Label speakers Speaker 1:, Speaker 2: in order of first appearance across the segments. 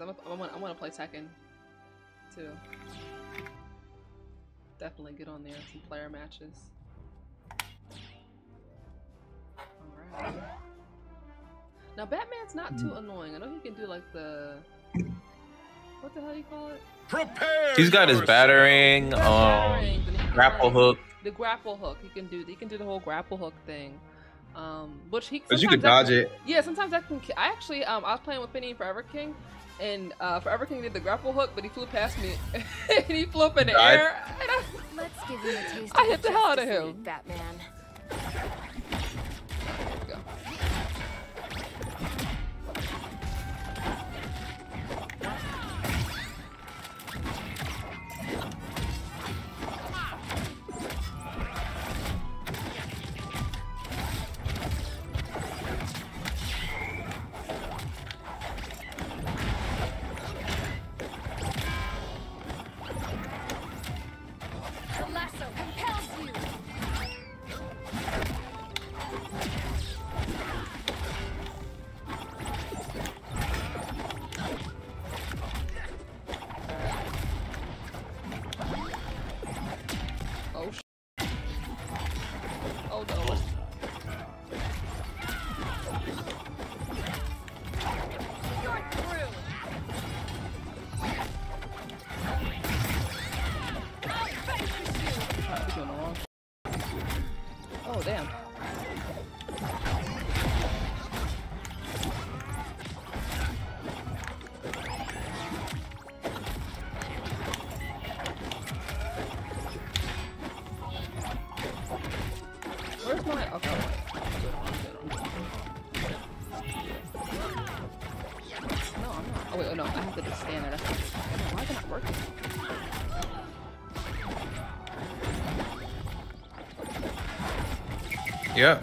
Speaker 1: I'm a, I want I want to play Tekken too. Definitely get on there some player matches. Alright. Now Batman's not too annoying. I know he can do like the what the hell do you call it?
Speaker 2: Prepare.
Speaker 3: He's got his battering, um,
Speaker 1: Battering, then he can
Speaker 3: grapple
Speaker 1: learn-
Speaker 3: hook.
Speaker 1: The grapple hook. He can do. He can do the whole grapple hook thing. Um, which he.
Speaker 3: Cause you can dodge
Speaker 1: that-
Speaker 3: it.
Speaker 1: Yeah, sometimes I can. I actually, um, I was playing with Penny in Forever King, and uh, Forever King did the grapple hook, but he flew past me, and he flew up in the
Speaker 3: Died.
Speaker 1: air. And I,
Speaker 4: Let's give him a taste
Speaker 1: I hit the hell out of him.
Speaker 4: Batman.
Speaker 3: Yep.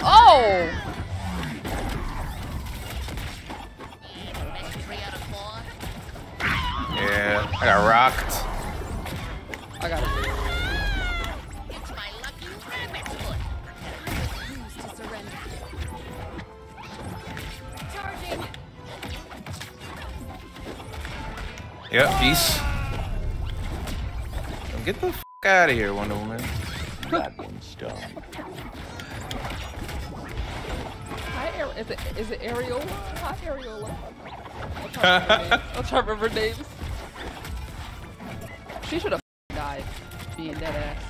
Speaker 1: Oh. Oh!
Speaker 3: Yeah. I got rocked.
Speaker 1: I got it.
Speaker 4: Refuse to surrender. Charging.
Speaker 3: Yep. Peace. Get the f out of here, Wonder Woman.
Speaker 1: Hi, Ar- is it is it Ariola? Hi, Ariola. I'm trying to remember names. I'm trying remember names. She should have died being dead ass.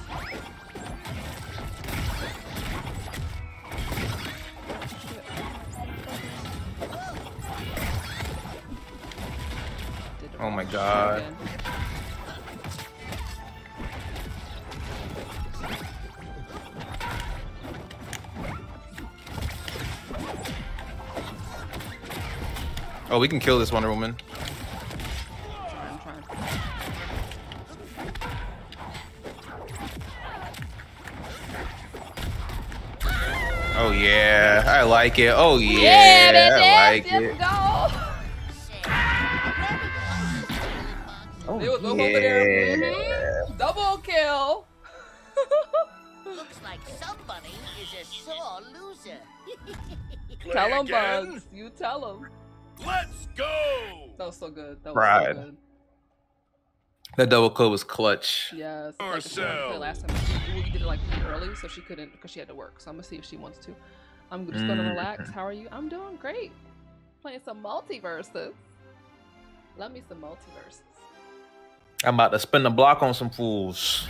Speaker 3: Oh my
Speaker 1: wrong shit
Speaker 3: God.
Speaker 1: again.
Speaker 3: Oh, we can kill this Wonder Woman. Oh yeah, I like it. Oh yeah, I like it.
Speaker 1: go.
Speaker 3: Oh,
Speaker 1: They was over there.
Speaker 3: yeah.
Speaker 1: Mhm. Double kill.
Speaker 5: Looks like somebody is a sore loser.
Speaker 1: Tell him,
Speaker 2: again?
Speaker 1: Bugs. You tell him.
Speaker 2: Let's go.
Speaker 1: That was so good. That was
Speaker 3: Pride.
Speaker 1: so good.
Speaker 3: That double kill was clutch.
Speaker 1: Yes. Like, we
Speaker 2: Ourselves.
Speaker 1: last time we did it like early, so she couldn't because she had to work. So I'm gonna see if she wants to. I'm just gonna
Speaker 3: Mm.
Speaker 1: relax. How are you? I'm doing great. Playing some MultiVersus. Love me some MultiVersus.
Speaker 3: I'm about to spin the block on some fools.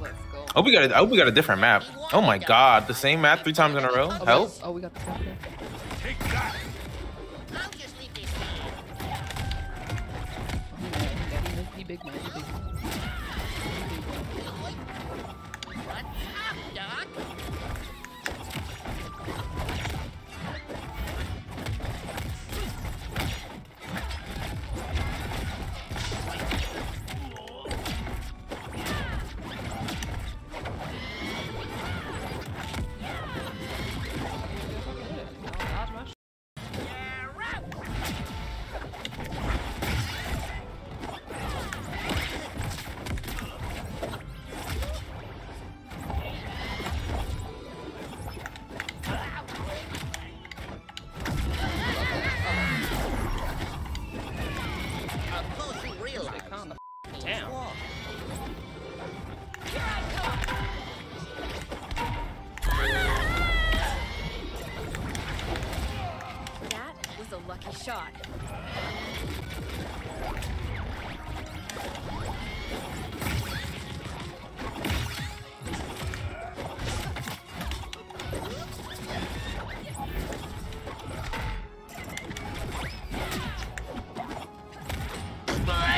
Speaker 1: Let's go.
Speaker 3: Oh, we got a, oh, we got a different map. Oh my god, the same map three times in a row.
Speaker 1: Oh, we
Speaker 3: Help.
Speaker 1: got- Oh, we got the same there. Big man. Big man.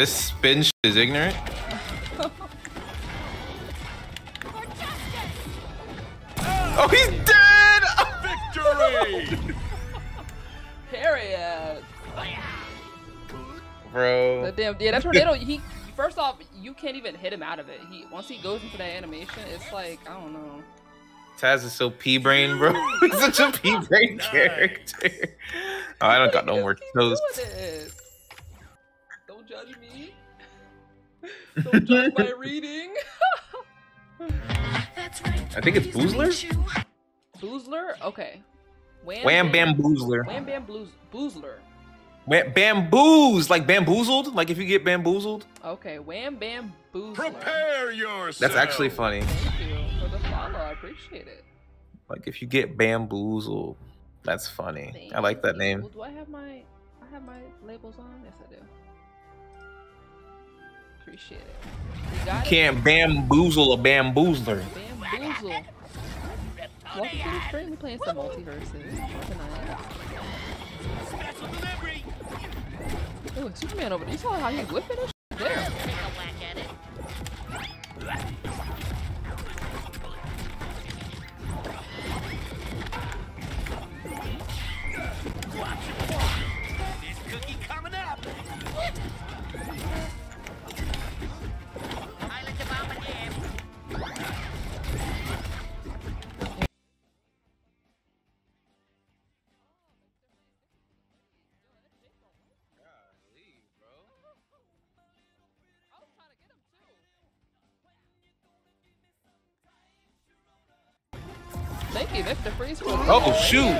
Speaker 3: this spin shit is ignorant. Oh, he's dead!
Speaker 2: Victory.
Speaker 1: Period.
Speaker 3: Bro.
Speaker 1: That damn yeah, that tornado. He first off, you can't even hit him out of it. He once he goes into that animation, it's like I don't know.
Speaker 3: Taz is so pea brain, bro. He's such a pea brain
Speaker 2: Nice.
Speaker 3: character. Oh, I don't got no more
Speaker 1: keep
Speaker 3: toast.
Speaker 1: Doing it. Don't judge me. Don't judge my reading.
Speaker 3: I think it's
Speaker 6: Pleased to meet
Speaker 3: Boozler?
Speaker 1: Boozler? Okay. Wham,
Speaker 3: Wham bam boozler.
Speaker 1: Wham bam blues Boozler.
Speaker 3: Wham, bamboos, like bamboozled. Like if you get bamboozled.
Speaker 1: Okay, wham bam boozler.
Speaker 2: Prepare yourself.
Speaker 3: That's actually funny.
Speaker 1: Thank you for the follow. I appreciate it.
Speaker 3: Like if you get bamboozled. That's funny.
Speaker 1: Thank
Speaker 3: I like that
Speaker 1: you.
Speaker 3: name.
Speaker 1: Well, do I have my I have my labels on? Yes, I do. Appreciate it. You got it.
Speaker 3: Can't bamboozle a bamboozler.
Speaker 1: Bamboozle. Welcome to the stream. We playing some MultiVersus tonight.
Speaker 2: Special.
Speaker 1: Ooh, Superman over there. You saw how he whipping it? Damn. Thank you, Victor Freeze. For
Speaker 3: Oh shoot!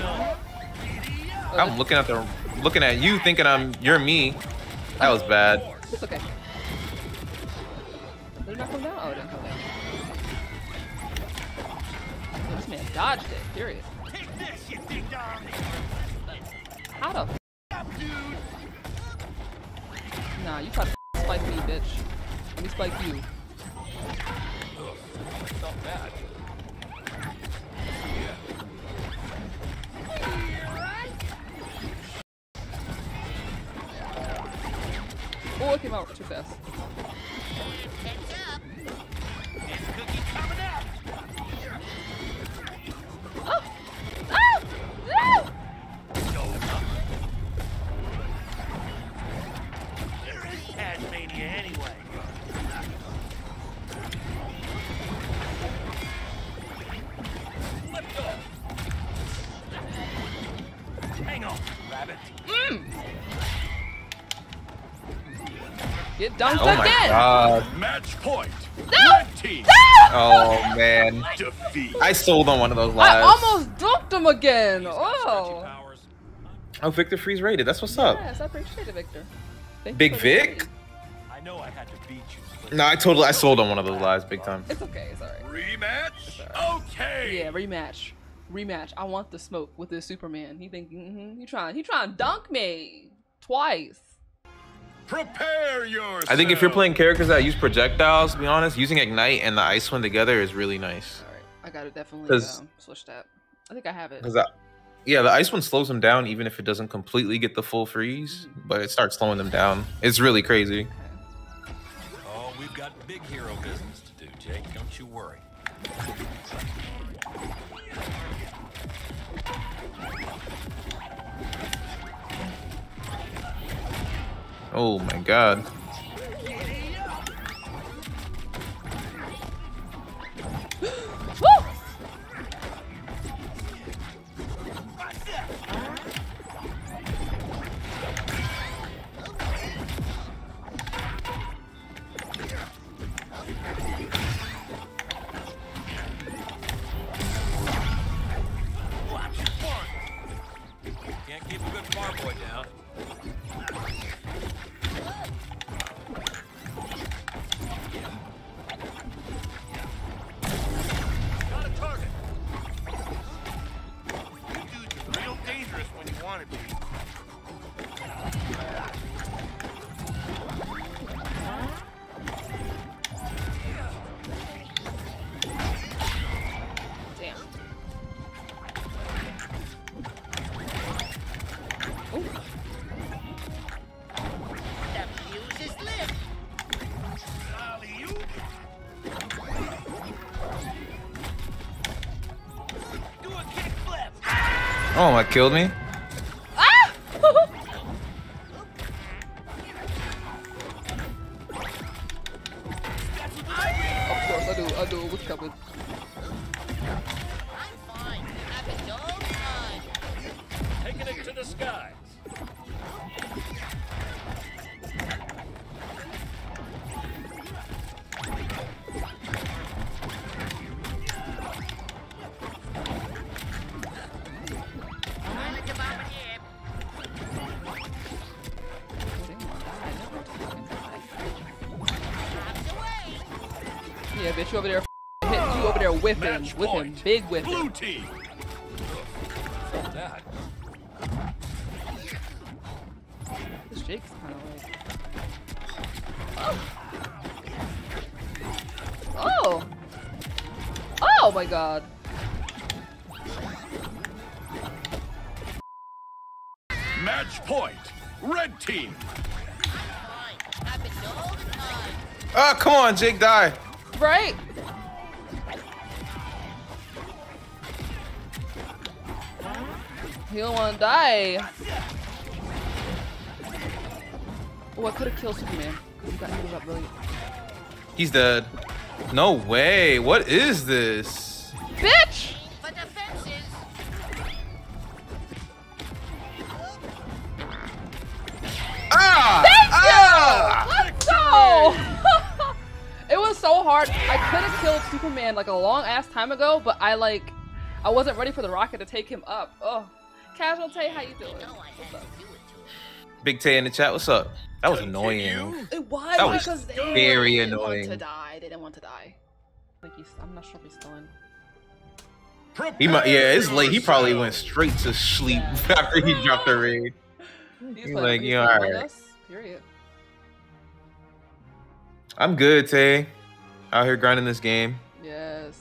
Speaker 3: I'm looking at the looking at you thinking I'm you're me. That was bad.
Speaker 1: It's okay. Did it not come down? Oh, it didn't come down. Oh, This man dodged it. Period.
Speaker 2: Take this, you ding dong.
Speaker 1: How the
Speaker 2: Up, dude.
Speaker 1: Nah, you try to spike me, bitch. Let me spike you.
Speaker 2: Not bad.
Speaker 1: It came out too fast.
Speaker 5: Heads up.
Speaker 2: This cookie coming up.
Speaker 1: Oh! Oh! No!
Speaker 2: Tasmania anyway. Let go. Hang on, rabbit. Mm.
Speaker 1: Get dunked
Speaker 3: Oh my
Speaker 1: again!
Speaker 3: god.
Speaker 2: Match point.
Speaker 1: No!
Speaker 2: Red team.
Speaker 3: Oh man.
Speaker 2: Defeat.
Speaker 3: I sold on one of those
Speaker 1: lies.
Speaker 3: I
Speaker 1: almost dunked him again! Oh!
Speaker 3: Oh, Victor Freeze rated. That's what's up.
Speaker 1: Yes, I appreciate it, Victor. Thank
Speaker 3: Big
Speaker 1: for
Speaker 3: Vic?
Speaker 2: I know I had to beat you.
Speaker 3: No, I totally I sold on one of those lives big time.
Speaker 1: It's okay, it's alright.
Speaker 2: Rematch? Okay.
Speaker 1: Yeah, rematch. Rematch. I want the smoke with this Superman. He thinking, mm-hmm, he trying, he trying to dunk me twice.
Speaker 2: Prepare yourself.
Speaker 3: I think if you're playing characters that use projectiles, to be honest, using Ignite and the Ice One together is really nice.
Speaker 1: All right, I gotta definitely
Speaker 3: 'Cause-
Speaker 1: um, switch that. I think I have it.
Speaker 3: Because yeah, the Ice One slows them down even if it doesn't completely get the full freeze, but it starts slowing them down. It's really crazy.
Speaker 1: Okay.
Speaker 7: Oh, we've got big hero business to do, Jake. Don't you worry.
Speaker 3: Oh my god. Oh, that killed me.
Speaker 1: Yeah, bitch, you over there hitting you over there whipping,
Speaker 2: Match
Speaker 1: whipping,
Speaker 2: point.
Speaker 1: big whipping.
Speaker 2: Blue team.
Speaker 7: That.
Speaker 1: This Jake's kind of like. Oh. Oh my god.
Speaker 2: Match point. Red team.
Speaker 5: Fine. Happens all the time.
Speaker 3: Ah, come on, Jake, die.
Speaker 1: Right? He don't want to die. Oh, I could have killed Superman. He got up really.
Speaker 3: He's dead. No way. What is this?
Speaker 1: Could have killed Superman like a long ass time ago, but I like, I wasn't ready for the rocket to take him up. Oh, Casual Tay, how you doing?
Speaker 5: No, I had to do it to him.
Speaker 3: Big Tay in the chat, what's up? That was annoying.
Speaker 2: Continue.
Speaker 1: It was
Speaker 3: That was
Speaker 1: because they
Speaker 3: very
Speaker 1: didn't want
Speaker 3: annoying.
Speaker 1: to die. They didn't want to die. Like he's, I'm not sure if he's still in.
Speaker 3: He might, yeah, it's late. He probably went straight to sleep after he dropped the raid.
Speaker 1: He's
Speaker 3: He's
Speaker 1: playing-
Speaker 3: like,
Speaker 1: he's
Speaker 3: yeah,
Speaker 1: playing Among
Speaker 3: alright.
Speaker 1: Us, Period.
Speaker 3: I'm good, Tay. Out here grinding this game.
Speaker 1: Yes.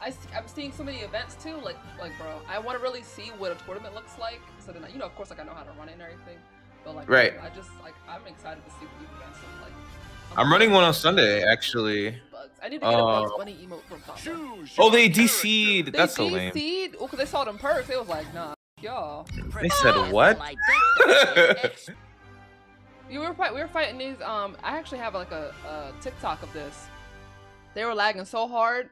Speaker 1: I see, I'm seeing so many events too. Like, like, bro, I want to really see what a tournament looks like. So then, I- you know, of course, like I know how to run it and everything. But like,
Speaker 3: Right.
Speaker 1: I just like I'm excited to see what these events look like.
Speaker 3: I'm running one on Sunday, actually.
Speaker 1: Bugs. I need to get a Bugs
Speaker 3: Uh,
Speaker 1: Bunny emote from Papa.
Speaker 3: Oh, they
Speaker 2: character.
Speaker 3: DC'd.
Speaker 1: They
Speaker 3: That's so lame.
Speaker 1: They DC'd. Oh, cause they saw them perks. They was like, nah, y'all.
Speaker 3: They said what?
Speaker 1: You were fight. We were fighting these. Um, I actually have like a, a TikTok of this. They were lagging so hard.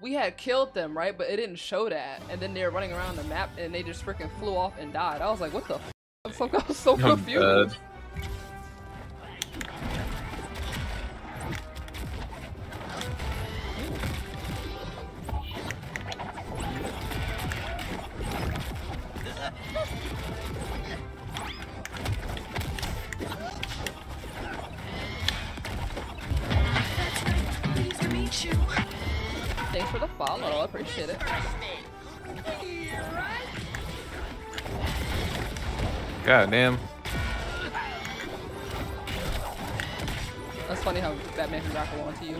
Speaker 1: We had killed them, right? But it didn't show that. And then they were running around the map, and they just freaking flew off and died. I was like, what the? F-? I'm so, I was so confused. Appreciate it.
Speaker 3: God damn.
Speaker 1: That's funny how Batman can grapple to you.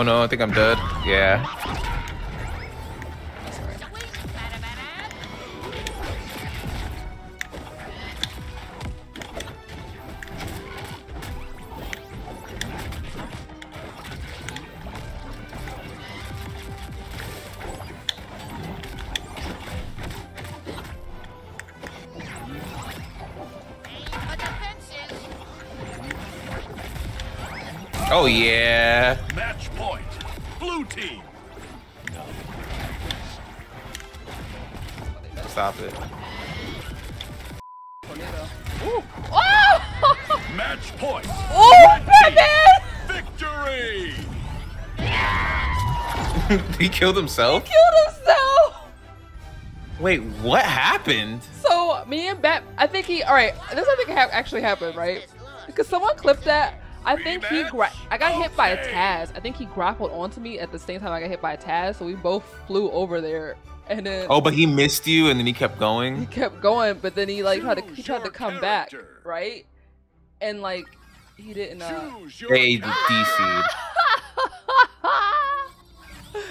Speaker 3: Oh no, I think I'm dead. Yeah. Oh yeah. Stop it.
Speaker 1: Ooh. Oh!
Speaker 2: Match point.
Speaker 1: oh,
Speaker 2: Red team.
Speaker 1: Batman!
Speaker 2: Victory.
Speaker 3: he killed himself?
Speaker 1: Killed himself!
Speaker 3: Wait, what happened?
Speaker 1: So, me and Bat, I think he, alright, this I think ha- actually happened, right? Because someone clipped that. I think he, gra- I got hit by a Taz. I think he grappled onto me at the same time I got hit by a Taz. So we both flew over there. And then
Speaker 3: Oh, but he missed you and then he kept going.
Speaker 1: he kept going, but then he like tried to, he tried to
Speaker 2: your
Speaker 1: come back, right? And like, he didn't, uh,
Speaker 2: Choose
Speaker 3: They. DC'd.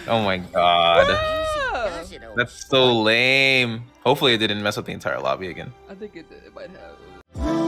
Speaker 3: Oh my god.
Speaker 5: Does it, old
Speaker 3: That's so lame. Hopefully it didn't mess up the entire lobby again.
Speaker 1: I think it, it might have.